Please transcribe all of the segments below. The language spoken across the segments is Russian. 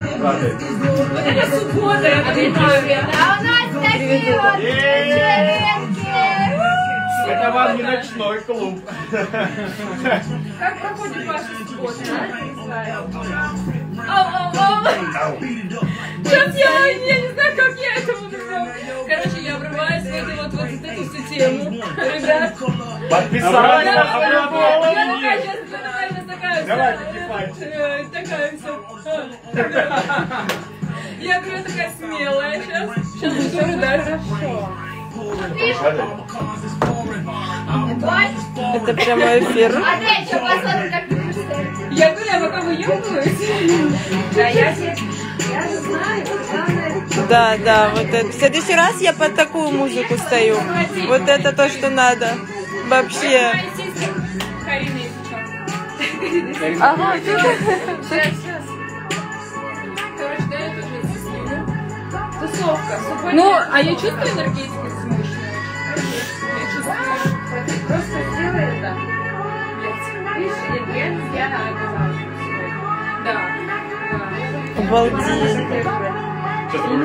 Вот это суббота, я понимаю. А у нас такие вот. Это вам не ночной клуб. Как проходит ваша суббота? Ау, ау, ау. Сейчас я, я не знаю, как я это буду делать. Короче, я обрываюсь в эту вот, вот эту всю тему. Ребят, Подписались я такая, такая, сейчас я такая э, такая вся. Я говорю, такая смелая сейчас. Сейчас буду рыдать. Хорошо. Это прямой эфир. Андрей, что посмотрим, как ты будешь? Я говорю, а пока выебываюсь. Да, я тебе... Я же знаю. Да, да, вот это. В следующий раз я под такую музыку стою. Вот это то, что надо. Вообще. Ага, Сейчас, сейчас. Тусовка. субботняя. Ну, а я чувствую энергетику смешную. Я чувствую. Просто сделай это. Видишь, я. Да. Да. Обалдеть.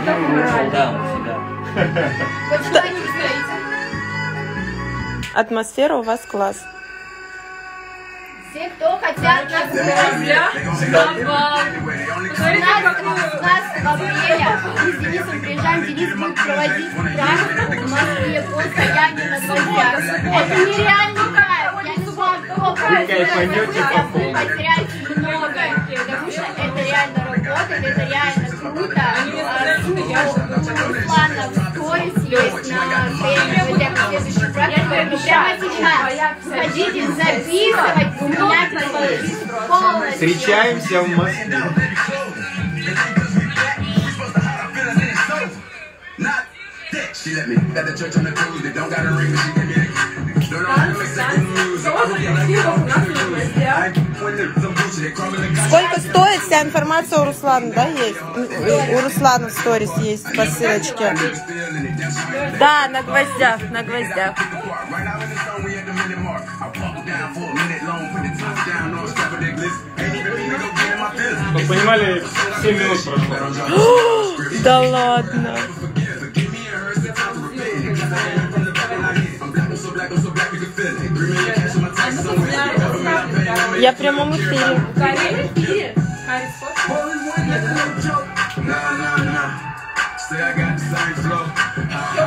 Да, у себя. Почему они не стоите? Атмосфера у вас класс. Все, кто хотят нас 15 какую... апреля мы с Денисом приезжаем. Денис будет проводить практику в Москве по стоянию на гвоздях. Это нереальный кайф. Я не знаю, кто по Вы потеряете многое, потому что это реально работает, это реально круто. Они мне сказали, что я У Руслана в сторис есть на гвоздях следующий сейчас сходите записывать, у меня полностью. Встречаемся в Москве. She let me at the church on the Tuesday. Don't got a ring, but she give me a Don't know how to make that music. I don't get like that. When there's Сколько стоит? Вся информация у Руслана, да, есть? У Руслана в сторис есть по ссылочке. Да, на гвоздях, на гвоздях. Right out in the stone, we at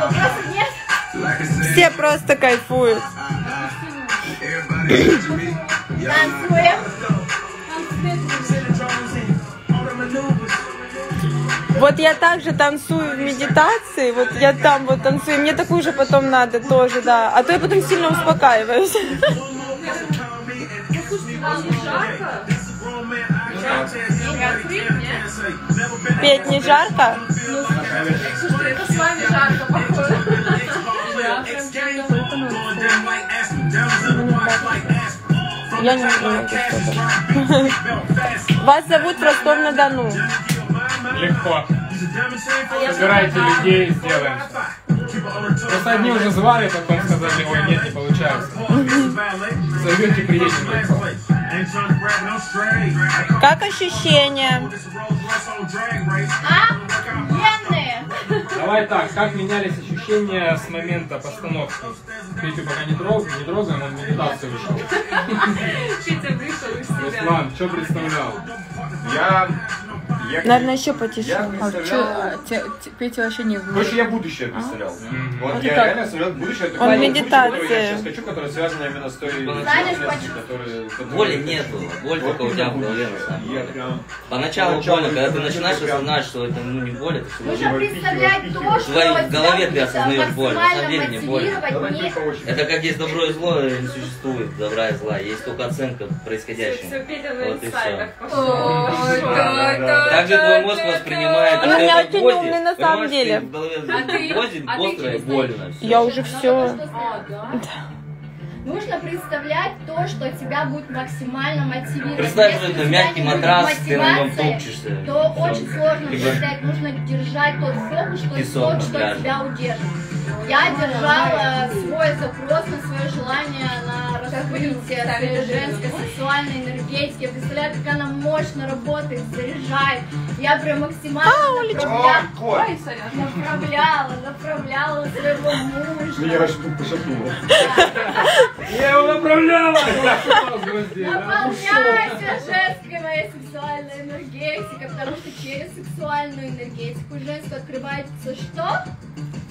Вопросов нет? Like I said, Все просто кайфуют. Танцуем. Вот я также танцую в медитации, вот я там вот танцую, мне такую же потом надо тоже, да. А то я потом сильно успокаиваюсь. Петь не жарко? Слушай, это с вами жарко, походу. Я не знаю, что Вас зовут Ростов-на-Дону. Легко. Собирайте людей, сделаем. Просто одни уже звали, потом сказали, ой, нет, не получается. Зовете, приедем легко. Как ощущения? А? Давай так, как менялись ощущения с момента постановки? Петю пока не трогаем, не трогаем, он в медитацию вышел. Петя вышел из себя. Руслан, что представлял? Я... я Наверное, еще потише. Я представлял... Петя вообще не Короче, я будущее представлял. Вот Это я как? реально представлял будущее. Он такое будущее, медитация. Я сейчас хочу, которое связано именно с той которая- Боли нету, боль Вот только у тебя в голове, на самом деле. Поначалу Поначалу больно, когда ты начинаешь осознавать, что это ну, не боль, это лишь Нужно представлять то, что твоей тебя голове ты осознаешь боль, на самом деле не не- очень. Это как есть добро и зло, не существует добра и зла, есть только оценка Все, происходящего. Петя на Вот и все. Так же твой мозг воспринимает, Он у что меня это очень гвозди, умный на самом понимаешь, деле. ты в голове А ты- а ты остро и через больно. всё. Я уже все. А, да? Нужно представлять то, что тебя будет максимально мотивировать. Представь, Если что у это тебя мягкий не будет матрас, ты на нем мотивации, топчешься. То Всё. очень сложно представлять. Нужно держать тот фокус, Песок тот, на что пляже. тебя удержит. Я держала свой запрос на свое желание на раскрытие своей женской сексуальной энергетики. Представляю, как она мощно работает, заряжает. Я прям максимально направляла, Ой, Саня. направляла, направляла своего мужа. Меня аж тут пошатнуло. Я его направляла! Наполняйся женской моей сексуальной энергетикой, потому что через сексуальную энергетику женскую открывается что?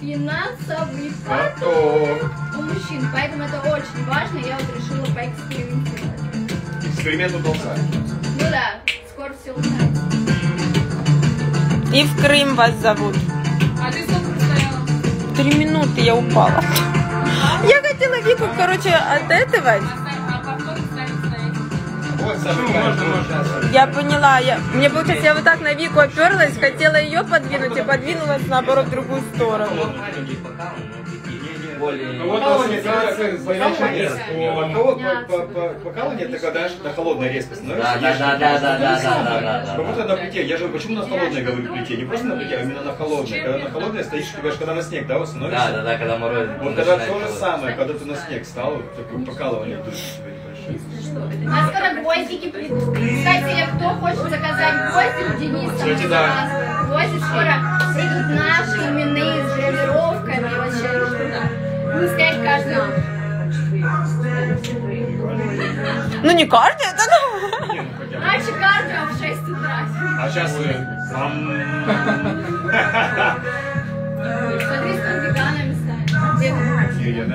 Финансовый поток у мужчин. Поэтому это очень важно, я вот решила поэкспериментировать. Эксперимент удался. Ну да, скоро все узнаете. И в Крым вас зовут. А ты сколько простояла? Три минуты я упала. Я хотела Вику, короче, от этого. Я поняла. Я... Мне получается, я вот так на Вику оперлась, хотела ее подвинуть и подвинулась наоборот в другую сторону. Бокала нет, бокала нет, тогда дальше на холодное резко становится. Да, да, да, да, да, да, да. Как на плите. Я же почему на холодной говорю плите? Не просто на плите, а именно на холодной. Когда на холодной стоишь, тебя же когда на снег, да, становишься? Да, да, да, когда мороз. Вот когда то же самое, когда ты на снег стал, такое покалывание души тебе небольшое. Гвоздики придут. Кстати, кто хочет заказать гвозди у Дениса, Кстати, да. Гвозди скоро придут наши именные с гравировками. Вообще, будем снять каждую. Ну не каждый, это ну. Раньше кардио в 6 утра. А сейчас Смотри, с веганами станет. Где ты? я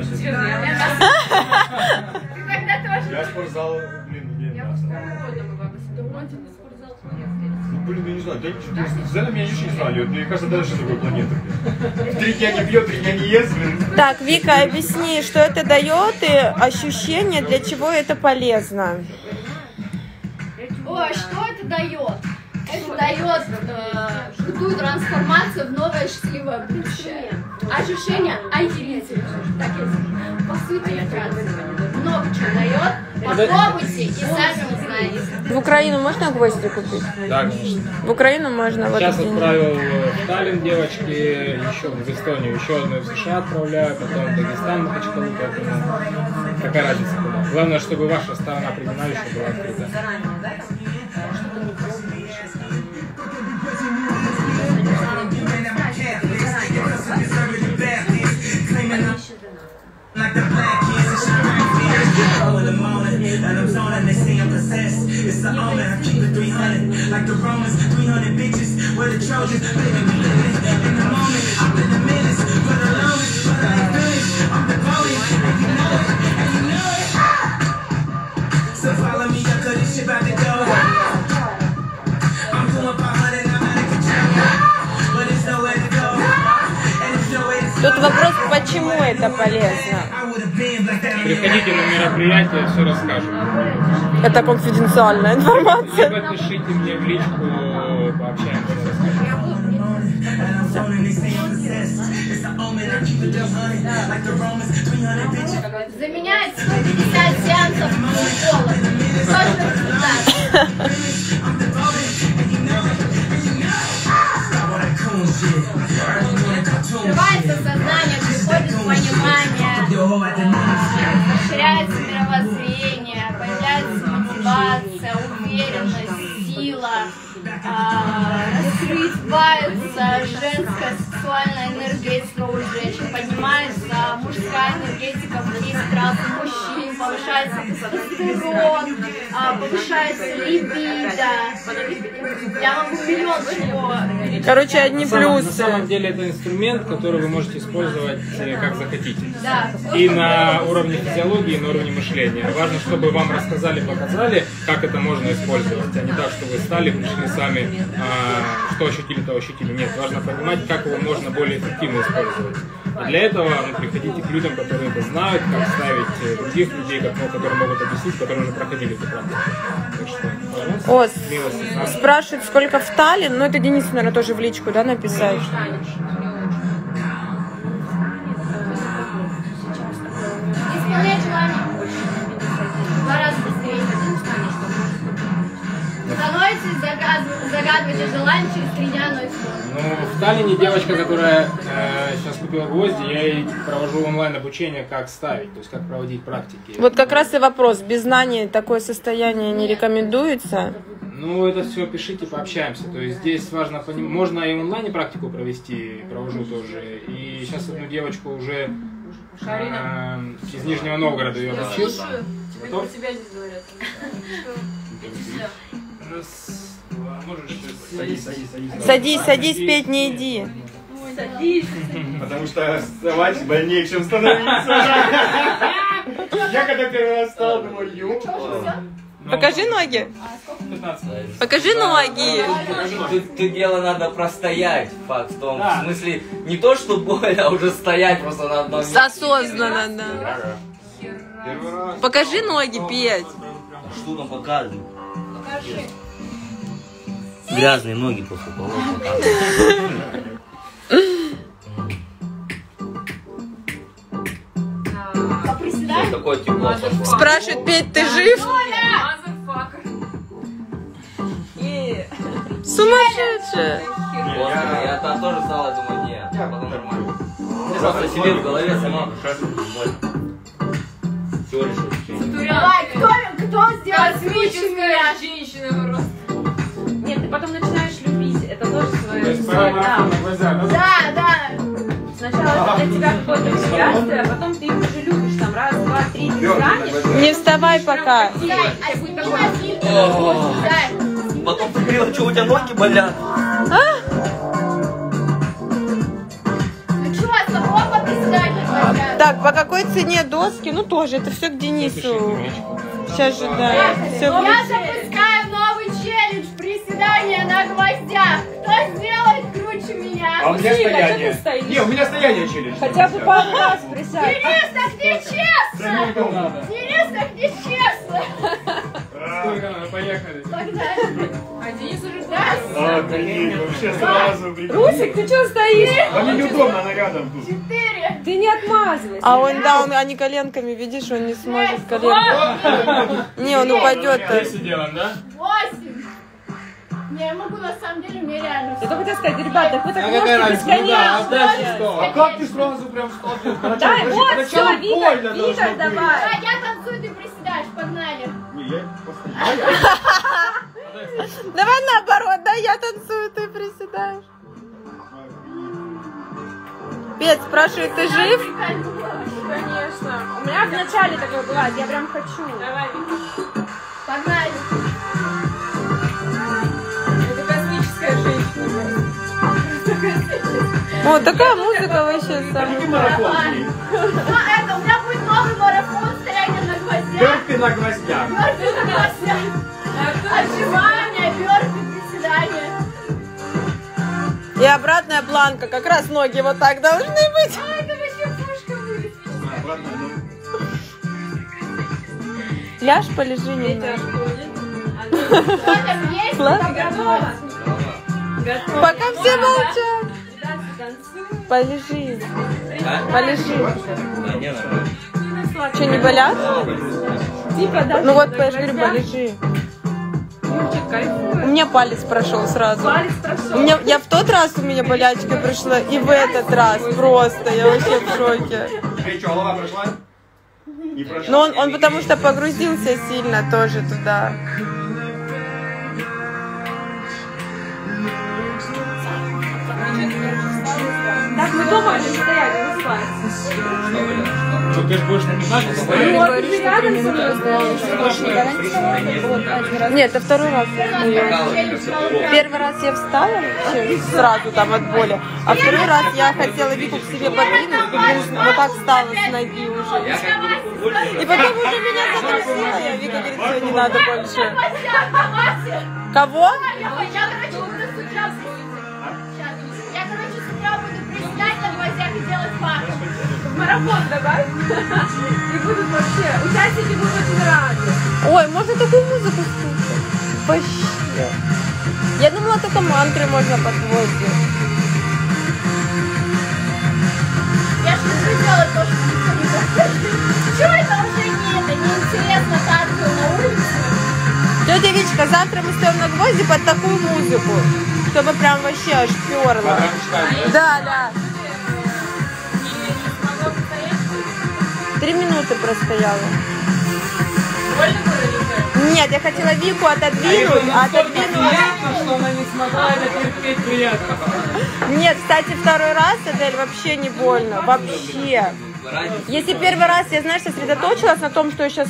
спортзал, блин, блин, Я. Да он тебе спортзал смотрел. Ну, блин, я не знаю, да ничего, меня ничего не вот мне кажется, дальше такой планеты. Три дня не пьет, три дня не ест, блин. Так, Вика, объясни, что это дает и ощущение, для чего это полезно. Ой, что это дает? Это дает э, крутую трансформацию в новое счастливое будущее. Ощущение айдерителя. Так. По сути, Попробуйте и сами узнаете. В Украину можно гвозди купить? Да, конечно. В Украину можно. Сейчас отправил в Таллин девочки, еще в Эстонию, еще одну в США отправляю, потом в Дагестан Махачкалу, поэтому какая разница куда. Главное, чтобы ваша сторона принимающая была открыта. Like the black kids, it should bring fear. Oh, in the morning, and I'm zoning, they say I'm possessed. It's the omen, I keep it 300. Like the Romans, 300 bitches. Where the Trojans, baby, we living in the moment. I've been the menace for the longest, but I ain't finished. I'm devoted, and you know it, and you know it. So follow me up, cause this shit about to go. I'm doing 500, I'm out of control. But there's nowhere to go. And there's nowhere to Тут вопрос, почему это полезно. Приходите на мероприятие, все расскажем. Это конфиденциальная информация. Либо пишите мне в личку, пообщаемся. Заменяет 150 сеансов футбола. Сложный результат. Открывается сознание. Расширяется мировоззрение, появляется мотивация, уверенность, сила, а, раскрывается женская сексуальная энергетика у женщин, поднимается мужская энергетика в 10 раз у мужчин, повышается тестостерон, а, повышается либидо. Я могу миллион чего. Короче, одни На самом- На плюсы. самом деле это инструмент, который вы можете использовать э, как захотите. Да. И на уровне физиологии, и на уровне мышления. Важно, чтобы вам рассказали, показали, как это можно использовать, а не так, что вы стали, пришли сами, а, что ощутили, то ощутили. Нет, важно понимать, как его можно более эффективно использовать. И для этого ну, приходите к людям, которые это знают, как ставить э, других людей, как, ну, которые могут объяснить, которые уже проходили эту практику. О, спрашивают, сколько в Таллин. Ну, это Денис, наверное, тоже в личку, да, написать. Заказывайте, загадывайте желание через три дня ночью. Ну, в Таллине девочка, которая э, сейчас купила гвозди, я ей провожу онлайн обучение, как ставить, то есть как проводить практики. Вот как раз и вопрос. Без знаний такое состояние не рекомендуется. Ну, это все пишите, пообщаемся. То есть здесь важно понимать, можно и в онлайне практику провести, провожу тоже. И сейчас одну девочку уже э, из Нижнего Новгорода ее обучил. Тебе про тебя здесь говорят. Садись, садись, садись. Садись, садись, петь не иди. Потому что вставать больнее, чем становиться. Я когда первый раз стал, думаю, ё. Покажи ноги. 15. Покажи ноги. Тут, тут дело надо простоять, факт в том, Да. в смысле, не то, что боль, а уже стоять просто на одном месте. Осознанно, да. Покажи ноги, петь. Что нам показывают? Грязные ноги. Поприседай. Такое тепло пошло. Спрашивает, Петь, ты жив? Сумасшедшая. Я там тоже стал, я думаю, нет, потом нормально. Просто себе в голове сама Всего лишь ощущение. Давай, кто, кто сделает круче женщина просто. Нет, ты потом начинаешь любить. Это тоже То свое. есть этап. марафон на глаза, да? Да, да. Сначала для тебя какое-то препятствие, а потом ты их уже любишь. Там раз, два, три, ты станешь. Не вставай пока. А. Зай, Потом ты говорила, что у тебя ноги болят. ну хотят? Так, по какой цене доски? Ну тоже, это все к Денису. Сейчас же, да. Все. Гвоздях. Кто сделает круче меня? А у меня Тихо, стояние. что ты стоишь? Не, у меня стояние челлендж. Хотя бы пару раз присядь. Денис, так нечестно! Надо. Денис, так нечестно! Сколько надо? Поехали. Погнали. А Денис уже Раз, А, блин, вообще сразу, блин. Русик, ты что стоишь? А мне неудобно, она рядом тут. четыре, Ты не отмазывайся. А он, да, он, они коленками, видишь, он не сможет коленками. Не, он упадет. Здесь делаем, да? Я могу на самом деле, мне реально Я только хотела сказать, ребят, так вы так А можете? Ну да, бесконечно. дальше что? А как ты сразу прям стал? Дай, вот, все, Вика, Да, давай. я танцую, ты приседаешь, погнали. Не, я просто... Давай наоборот, да, я танцую, ты приседаешь. Петь спрашивает, ты жив? Конечно. У меня в начале такое бывает, я прям хочу. Давай, Погнали. О, такая музыка вообще самая. Марафон. Ну, это, у меня будет новый марафон стояния на гвоздях. Терпи на гвоздях. Бёрпи на гвоздях. Отжимания, бёрпи, приседания. И обратная планка, как раз ноги вот так должны быть. А, это вообще пушка будет. Обратно, ну. Ляж, полежи немного. Кто там есть? Ладно. Готово. Пока все молчат. Полежи, А? полежи. Да, не. Что, не болят? Типа, да? Ну вот, я же говорю, полежи. У меня палец прошел сразу. Палец У прошел. меня, я в тот раз у меня болячка пришла, и в этот раз просто, я вообще в шоке. Эй, что, голова прошла? Прошла. Но он, он потому что погрузился сильно тоже туда. Так, мы дома стоять, а не спать. Что, ты же будешь на 15 Ну, стоять? вот, ты рядом со мной Нет, это второй раз. Первый раз я встала вообще сразу там от боли, а второй раз я хотела Вику к себе подвинуть, вот так встала с ноги уже. И потом уже меня затрусила, я Вика говорит, все, не надо больше. Кого? Я, я, короче, буду с утра Сейчас. Я, короче, с утра буду приседать на гвоздях и делать факт. В марафон давай. И будут вообще, участники будут очень рады. Ой, можно такую музыку слушать? Вообще. Я думала, только мантры можно под гвозди. Я ж люблю делать то, что никто не захочет. Чего это уже не это? Неинтересно танцую на улице. Тетя Вичка, завтра мы стоим на гвозди под такую музыку, чтобы прям вообще аж перло. Да, да. Три минуты простояла. Нет, я хотела Вику отодвинуть, а отодвинуть. Приятно, что она не смогла это терпеть, приятно. Нет, кстати, второй раз, Адель, вообще не больно. Вообще. Если первый раз я, знаешь, сосредоточилась на том, что я сейчас